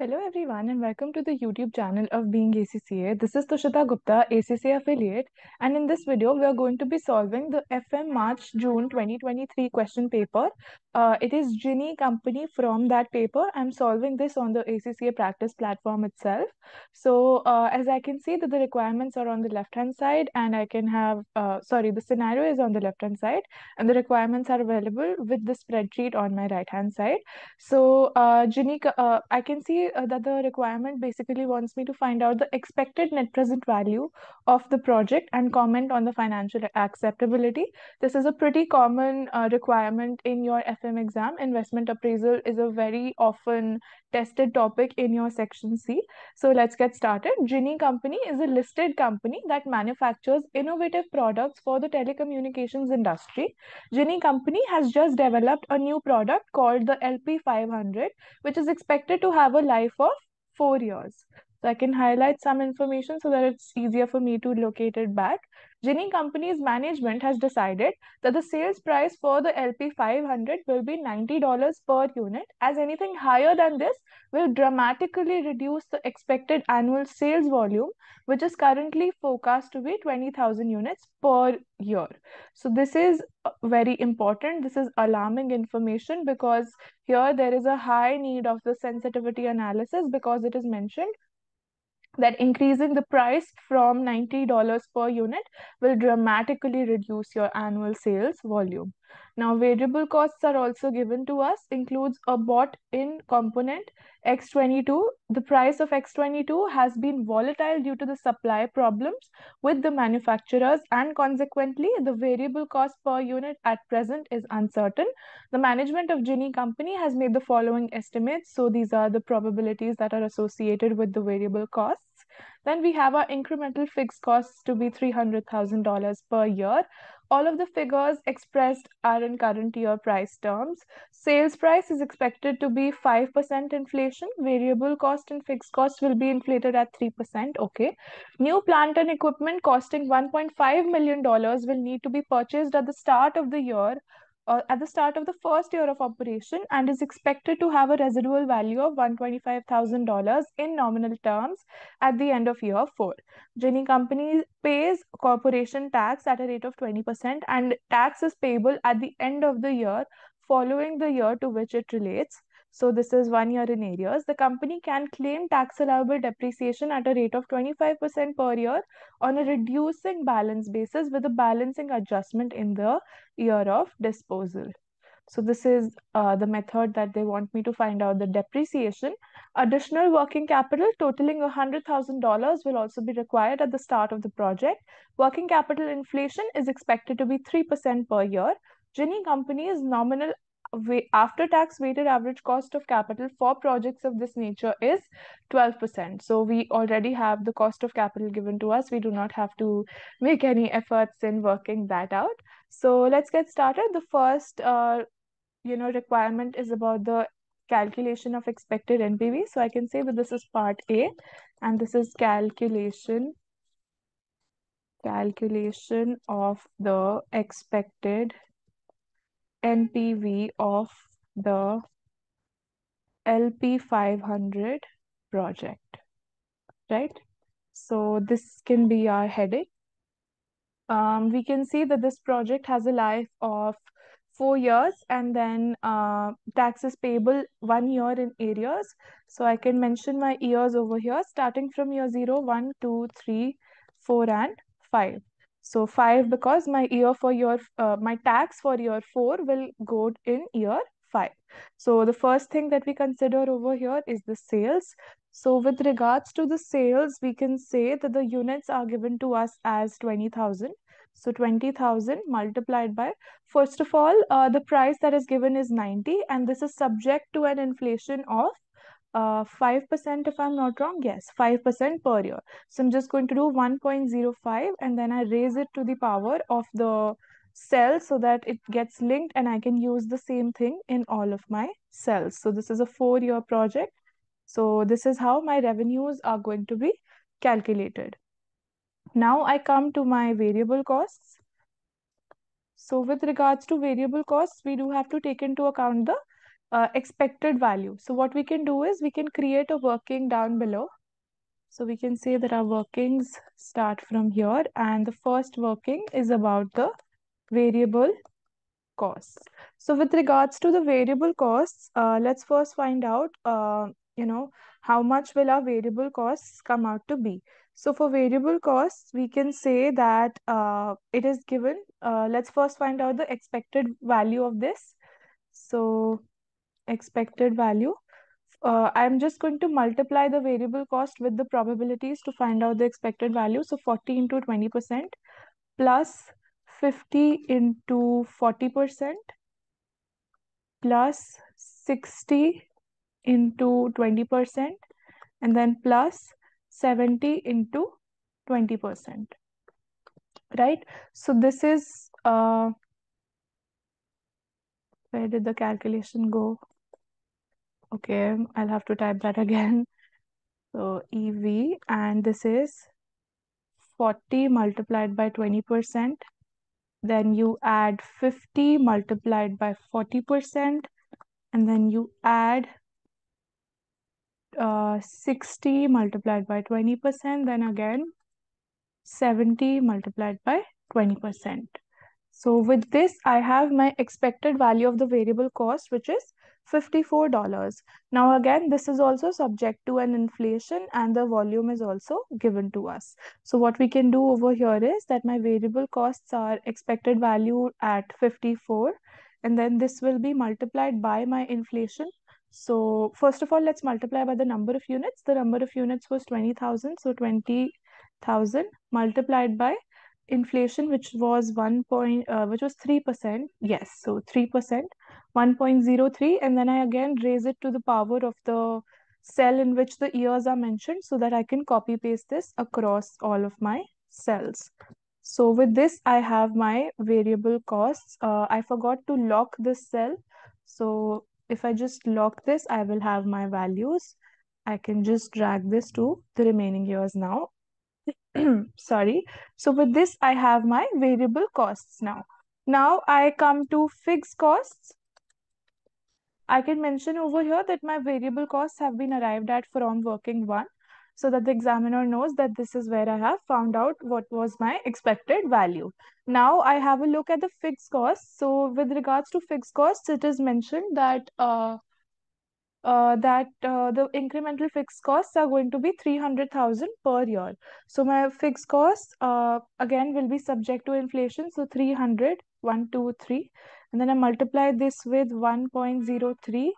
Hello everyone and welcome to the YouTube channel of Being ACCA. This is Tushita Gupta, ACCA affiliate and in this video we are going to be solving the FM March June 2023 question paper. Uh, it is Gini company from that paper. I'm solving this on the ACCA practice platform itself. So uh, as I can see that the requirements are on the left hand side and I can have, uh, sorry, the scenario is on the left hand side and the requirements are available with the spreadsheet on my right hand side. So uh, Gini, uh, I can see uh, that the requirement basically wants me to find out the expected net present value of the project and comment on the financial acceptability. This is a pretty common uh, requirement in your FM exam. Investment appraisal is a very often tested topic in your section C. So let's get started. Gini Company is a listed company that manufactures innovative products for the telecommunications industry. Gini Company has just developed a new product called the LP500, which is expected to have a life of four years. So I can highlight some information so that it's easier for me to locate it back. Gini Company's management has decided that the sales price for the LP500 will be $90 per unit as anything higher than this will dramatically reduce the expected annual sales volume which is currently forecast to be 20,000 units per year. So this is uh, very important. This is alarming information because here there is a high need of the sensitivity analysis because it is mentioned that increasing the price from $90 per unit will dramatically reduce your annual sales volume. Now, variable costs are also given to us, includes a bought-in component, X22. The price of X22 has been volatile due to the supply problems with the manufacturers and consequently, the variable cost per unit at present is uncertain. The management of Gini company has made the following estimates. So these are the probabilities that are associated with the variable costs. Then we have our incremental fixed costs to be $300,000 per year. All of the figures expressed are in current year price terms. Sales price is expected to be 5% inflation. Variable cost and fixed cost will be inflated at 3%. Okay. New plant and equipment costing $1.5 million will need to be purchased at the start of the year uh, at the start of the first year of operation and is expected to have a residual value of $125,000 in nominal terms at the end of year four. Gini Company pays corporation tax at a rate of 20% and tax is payable at the end of the year following the year to which it relates. So this is one year in arrears. The company can claim tax allowable depreciation at a rate of 25% per year on a reducing balance basis with a balancing adjustment in the year of disposal. So this is uh, the method that they want me to find out the depreciation. Additional working capital totaling $100,000 will also be required at the start of the project. Working capital inflation is expected to be 3% per year. Gini Company's nominal after tax weighted average cost of capital for projects of this nature is 12%. So we already have the cost of capital given to us. We do not have to make any efforts in working that out. So let's get started. The first, uh, you know, requirement is about the calculation of expected NPV. So I can say that this is part A and this is calculation calculation of the expected NPV of the LP500 project, right? So this can be our heading. Um, we can see that this project has a life of four years and then uh, taxes payable one year in arrears. So I can mention my years over here starting from year 0, 1, 2, 3, 4 and 5. So 5 because my year for year, uh, my tax for year 4 will go in year 5. So the first thing that we consider over here is the sales. So with regards to the sales, we can say that the units are given to us as 20,000. So 20,000 multiplied by, first of all, uh, the price that is given is 90 and this is subject to an inflation of uh, 5% if I'm not wrong. Yes, 5% per year. So I'm just going to do 1.05 and then I raise it to the power of the cell so that it gets linked and I can use the same thing in all of my cells. So this is a four-year project. So this is how my revenues are going to be calculated. Now I come to my variable costs. So with regards to variable costs, we do have to take into account the uh, expected value. So what we can do is we can create a working down below. So we can say that our workings start from here and the first working is about the variable costs. So with regards to the variable costs, uh, let's first find out, uh, you know, how much will our variable costs come out to be. So for variable costs, we can say that uh, it is given. Uh, let's first find out the expected value of this. So expected value. Uh, I'm just going to multiply the variable cost with the probabilities to find out the expected value. So 40 into 20% plus 50 into 40% plus 60 into 20% and then plus 70 into 20%. Right? So this is, uh, where did the calculation go? Okay, I'll have to type that again. So EV and this is 40 multiplied by 20%. Then you add 50 multiplied by 40% and then you add uh, 60 multiplied by 20%, then again 70 multiplied by 20%. So with this, I have my expected value of the variable cost, which is $54. Now again, this is also subject to an inflation and the volume is also given to us. So what we can do over here is that my variable costs are expected value at 54 and then this will be multiplied by my inflation. So first of all, let's multiply by the number of units. The number of units was 20,000. So 20,000 multiplied by inflation, which was one point, uh, which was 3%. Yes, so 3%. 1.03 and then I again raise it to the power of the cell in which the years are mentioned so that I can copy paste this across all of my cells. So with this, I have my variable costs. Uh, I forgot to lock this cell. So if I just lock this, I will have my values. I can just drag this to the remaining years now. Sorry. So with this, I have my variable costs now. Now I come to fixed costs. I can mention over here that my variable costs have been arrived at from working one so that the examiner knows that this is where I have found out what was my expected value. Now I have a look at the fixed costs. So with regards to fixed costs, it is mentioned that uh, uh, that uh, the incremental fixed costs are going to be 300,000 per year. So my fixed costs uh, again will be subject to inflation. So 300, 1, 2, 3 and then I multiply this with 1.03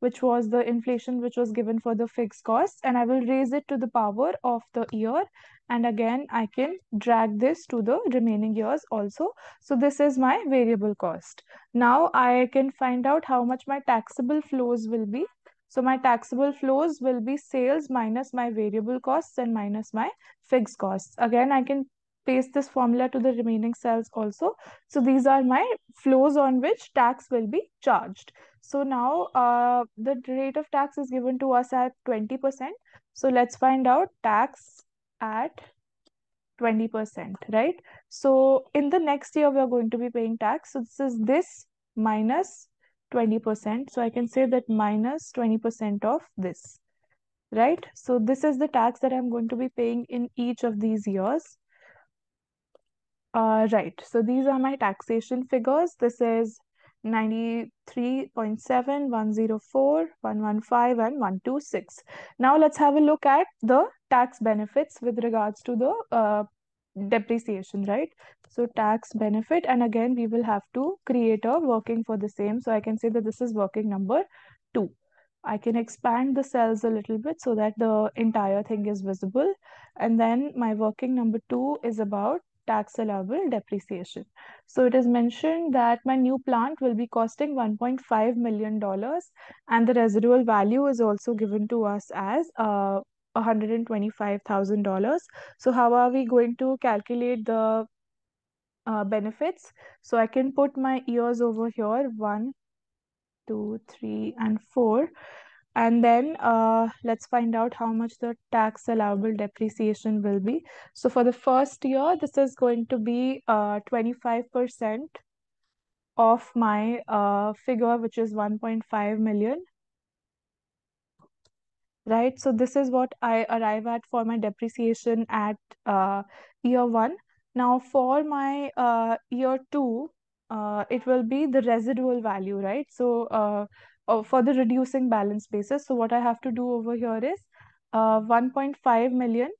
which was the inflation which was given for the fixed cost and I will raise it to the power of the year and again I can drag this to the remaining years also. So this is my variable cost. Now I can find out how much my taxable flows will be. So my taxable flows will be sales minus my variable costs and minus my fixed costs. Again, I can paste this formula to the remaining cells also. So these are my flows on which tax will be charged. So now uh, the rate of tax is given to us at 20%. So let's find out tax at 20%, right? So in the next year, we are going to be paying tax. So this is this minus 20%. So I can say that minus 20% of this, right? So this is the tax that I'm going to be paying in each of these years. Uh, right. So these are my taxation figures. This is 93.7, 104, 115, and 126. Now let's have a look at the tax benefits with regards to the uh, depreciation, right? So tax benefit, and again, we will have to create a working for the same. So I can say that this is working number two. I can expand the cells a little bit so that the entire thing is visible. And then my working number two is about tax allowable depreciation. So it is mentioned that my new plant will be costing $1.5 million and the residual value is also given to us as uh, $125,000. So how are we going to calculate the uh, benefits? So I can put my years over here, one, two, three, and four. And then uh, let's find out how much the tax allowable depreciation will be. So for the first year, this is going to be uh, 25% of my uh, figure, which is 1.5 million. Right, so this is what I arrive at for my depreciation at uh, year one. Now for my uh, year two, uh, it will be the residual value, right? So uh, uh, for the reducing balance basis, so what I have to do over here is uh, 1.5 million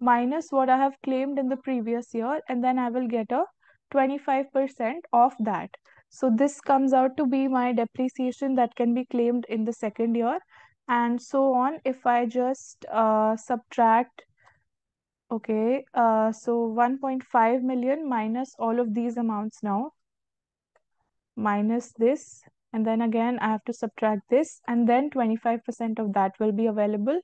minus what I have claimed in the previous year, and then I will get a 25% of that. So this comes out to be my depreciation that can be claimed in the second year, and so on. If I just uh, subtract, okay, uh, so 1.5 million minus all of these amounts now, minus this, and then again I have to subtract this, and then 25% of that will be available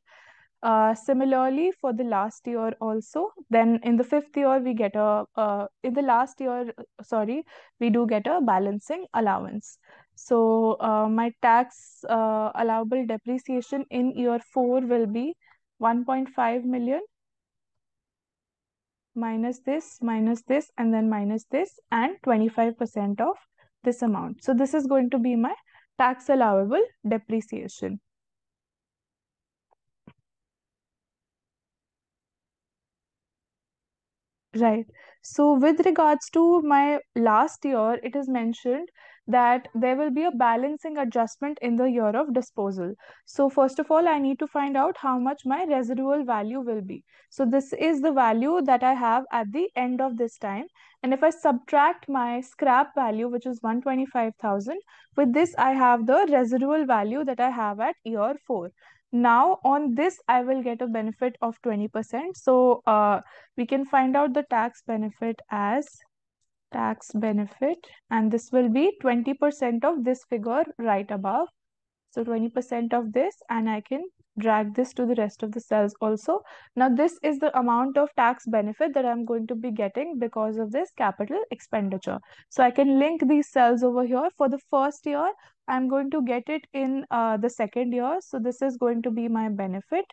uh, similarly, for the last year also, then in the fifth year, we get a, uh, in the last year, sorry, we do get a balancing allowance. So uh, my tax uh, allowable depreciation in year four will be 1.5 million minus this, minus this, and then minus this, and 25% of this amount. So this is going to be my tax allowable depreciation. Right. So with regards to my last year, it is mentioned that there will be a balancing adjustment in the year of disposal. So first of all, I need to find out how much my residual value will be. So this is the value that I have at the end of this time. And if I subtract my scrap value, which is 125,000, with this I have the residual value that I have at year 4. Now on this, I will get a benefit of 20%. So uh, we can find out the tax benefit as tax benefit and this will be 20% of this figure right above. So 20% of this and I can drag this to the rest of the cells also. Now this is the amount of tax benefit that I'm going to be getting because of this capital expenditure. So I can link these cells over here for the first year I'm going to get it in uh, the second year. So this is going to be my benefit.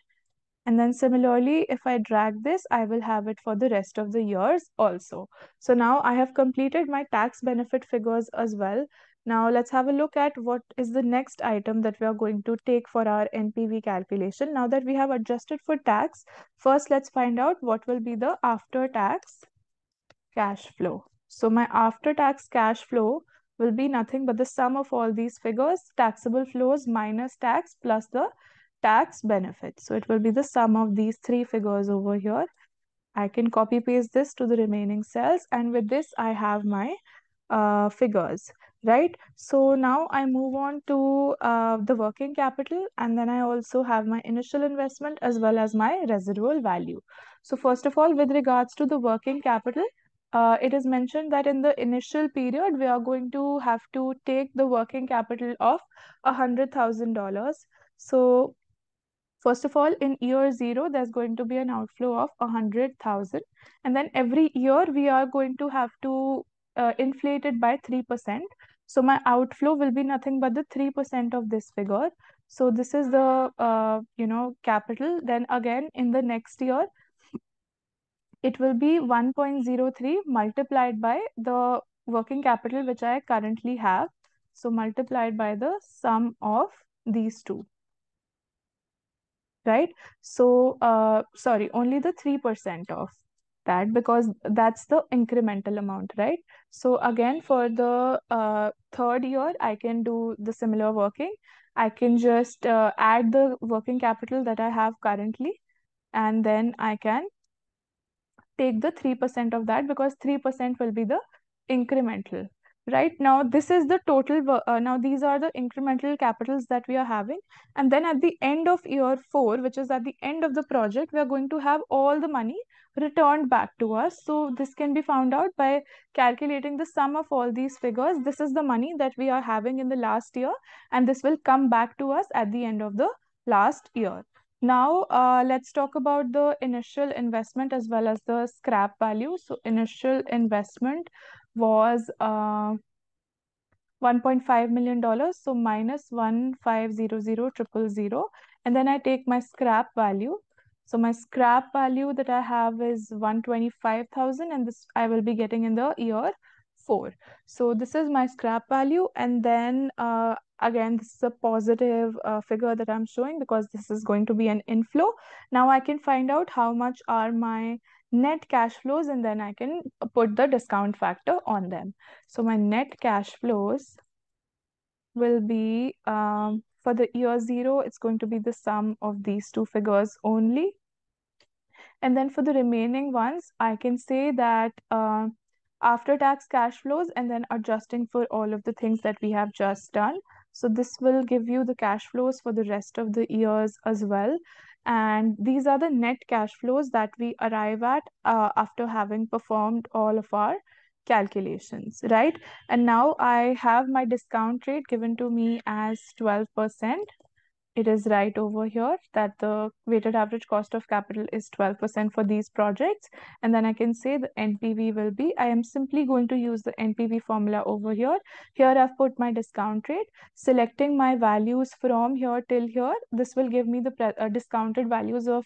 And then similarly, if I drag this, I will have it for the rest of the years also. So now I have completed my tax benefit figures as well. Now let's have a look at what is the next item that we are going to take for our NPV calculation. Now that we have adjusted for tax, first let's find out what will be the after tax cash flow. So my after tax cash flow will be nothing but the sum of all these figures, taxable flows minus tax plus the tax benefit. So it will be the sum of these three figures over here. I can copy paste this to the remaining cells and with this I have my uh, figures, right? So now I move on to uh, the working capital and then I also have my initial investment as well as my residual value. So first of all, with regards to the working capital, uh, it is mentioned that in the initial period, we are going to have to take the working capital of a $100,000. So first of all, in year zero, there's going to be an outflow of a 100,000. And then every year, we are going to have to uh, inflate it by 3%. So my outflow will be nothing but the 3% of this figure. So this is the, uh, you know, capital. Then again, in the next year, it will be 1.03 multiplied by the working capital which I currently have. So multiplied by the sum of these two. Right? So, uh, sorry, only the 3% of that because that's the incremental amount, right? So again, for the uh, third year, I can do the similar working. I can just uh, add the working capital that I have currently, and then I can take the 3% of that because 3% will be the incremental right? Now this is the total uh, now these are the incremental capitals that we are having. And then at the end of year 4 which is at the end of the project we are going to have all the money returned back to us. So this can be found out by calculating the sum of all these figures. This is the money that we are having in the last year and this will come back to us at the end of the last year. Now, uh, let's talk about the initial investment as well as the scrap value. So, initial investment was uh, $1.5 million. So, minus 1500000. And then I take my scrap value. So, my scrap value that I have is 125,000 and this I will be getting in the year 4. So this is my scrap value and then uh, again this is a positive uh, figure that I'm showing because this is going to be an inflow. Now I can find out how much are my net cash flows and then I can put the discount factor on them. So my net cash flows will be um, for the year zero, it's going to be the sum of these two figures only. And then for the remaining ones, I can say that uh, after tax cash flows and then adjusting for all of the things that we have just done. So this will give you the cash flows for the rest of the years as well. And these are the net cash flows that we arrive at uh, after having performed all of our calculations, right? And now I have my discount rate given to me as 12% it is right over here that the weighted average cost of capital is 12% for these projects. And then I can say the NPV will be, I am simply going to use the NPV formula over here. Here I've put my discount rate, selecting my values from here till here. This will give me the uh, discounted values of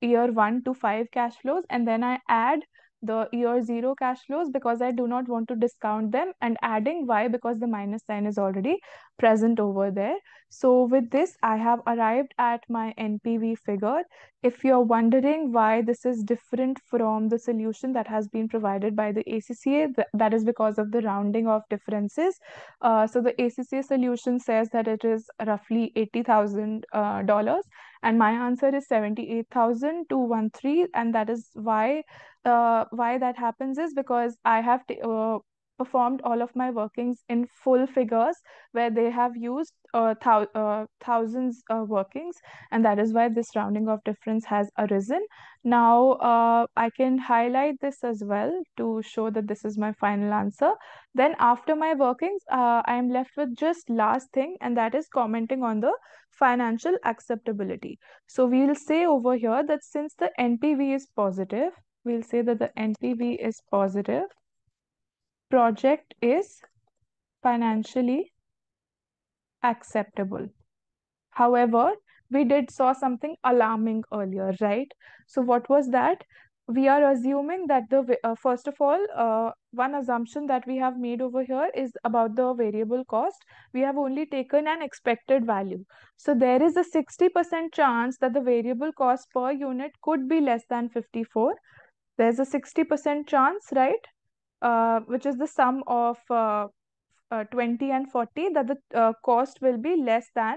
year one to five cash flows. And then I add the year zero cash flows because I do not want to discount them and adding why because the minus sign is already present over there. So with this, I have arrived at my NPV figure. If you're wondering why this is different from the solution that has been provided by the ACCA, th that is because of the rounding of differences. Uh, so the ACCA solution says that it is roughly $80,000 uh, and my answer is 78,213 and that is why uh, why that happens is because I have uh, performed all of my workings in full figures where they have used uh, thou uh, thousands of workings and that is why this rounding of difference has arisen. Now uh, I can highlight this as well to show that this is my final answer. Then after my workings, uh, I am left with just last thing and that is commenting on the financial acceptability. So we'll say over here that since the NPV is positive, we'll say that the NPV is positive project is financially acceptable. However, we did saw something alarming earlier, right? So what was that? We are assuming that the, uh, first of all, uh, one assumption that we have made over here is about the variable cost. We have only taken an expected value. So there is a 60% chance that the variable cost per unit could be less than 54. There's a 60% chance, right? uh, which is the sum of uh, uh, 20 and 40 that the uh, cost will be less than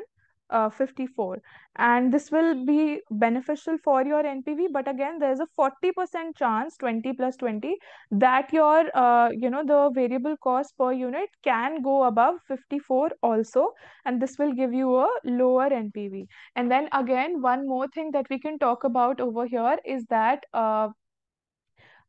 uh, 54 and this will be beneficial for your npv but again there's a 40% chance 20 plus 20 that your uh, you know the variable cost per unit can go above 54 also and this will give you a lower npv and then again one more thing that we can talk about over here is that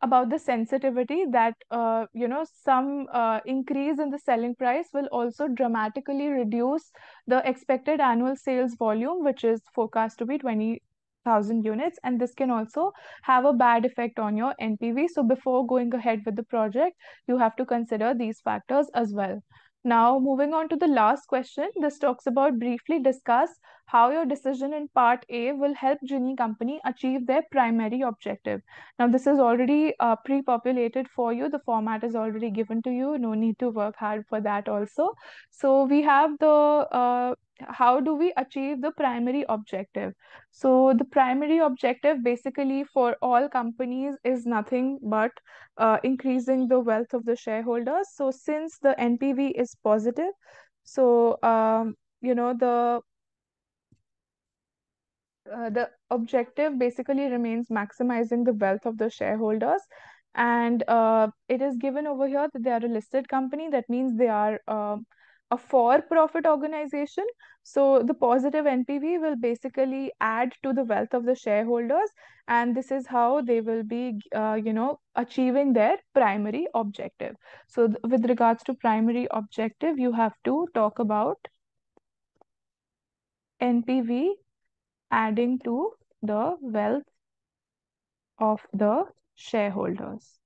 about the sensitivity that uh, you know some uh, increase in the selling price will also dramatically reduce the expected annual sales volume which is forecast to be 20,000 units. And this can also have a bad effect on your NPV so before going ahead with the project you have to consider these factors as well now, moving on to the last question, this talks about briefly discuss how your decision in part A will help Gini company achieve their primary objective. Now, this is already uh, pre-populated for you. The format is already given to you. No need to work hard for that also. So we have the uh, how do we achieve the primary objective? So the primary objective basically for all companies is nothing but uh, increasing the wealth of the shareholders. So since the NPV is positive, so um, you know the uh, the objective basically remains maximizing the wealth of the shareholders and uh, it is given over here that they are a listed company that means they are a for-profit organization. So the positive NPV will basically add to the wealth of the shareholders, and this is how they will be, uh, you know, achieving their primary objective. So with regards to primary objective, you have to talk about NPV adding to the wealth of the shareholders.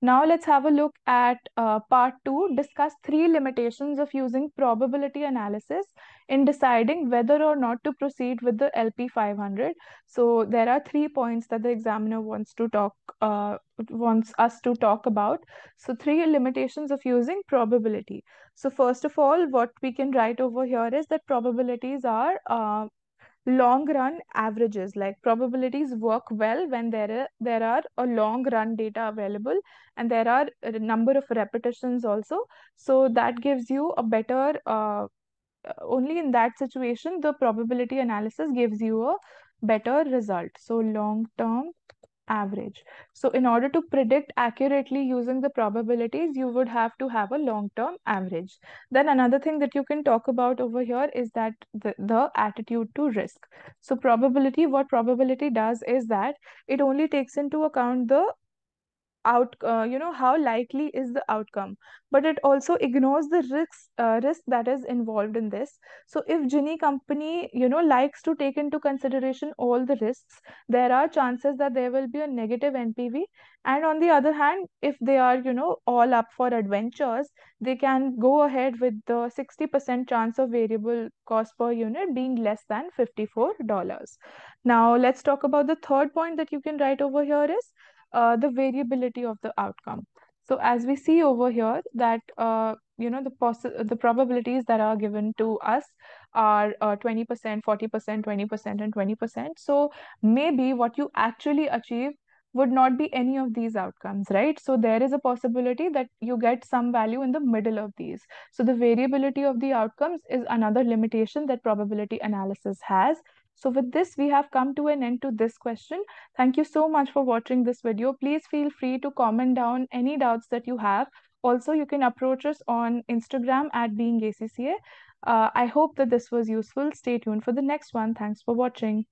Now let's have a look at uh, part two, discuss three limitations of using probability analysis in deciding whether or not to proceed with the LP500. So there are three points that the examiner wants to talk, uh, wants us to talk about. So three limitations of using probability. So first of all, what we can write over here is that probabilities are uh, long run averages like probabilities work well when there are there are a long run data available and there are a number of repetitions also. So that gives you a better uh, only in that situation the probability analysis gives you a better result. So long term average. So in order to predict accurately using the probabilities, you would have to have a long-term average. Then another thing that you can talk about over here is that the, the attitude to risk. So probability, what probability does is that it only takes into account the out uh, you know how likely is the outcome. But it also ignores the risks uh, risk that is involved in this. So if Gini company you know likes to take into consideration all the risks there are chances that there will be a negative npv and on the other hand if they are you know all up for adventures they can go ahead with the 60% chance of variable cost per unit being less than $54 now let's talk about the third point that you can write over here is uh, the variability of the outcome. So as we see over here that uh, you know the poss- the probabilities that are given to us are uh, 20%, 40%, 20%, and 20%. So maybe what you actually achieve would not be any of these outcomes, right? So there is a possibility that you get some value in the middle of these. So the variability of the outcomes is another limitation that probability analysis has. So with this, we have come to an end to this question. Thank you so much for watching this video. Please feel free to comment down any doubts that you have. Also, you can approach us on Instagram at being ACCA. Uh, I hope that this was useful. Stay tuned for the next one. Thanks for watching.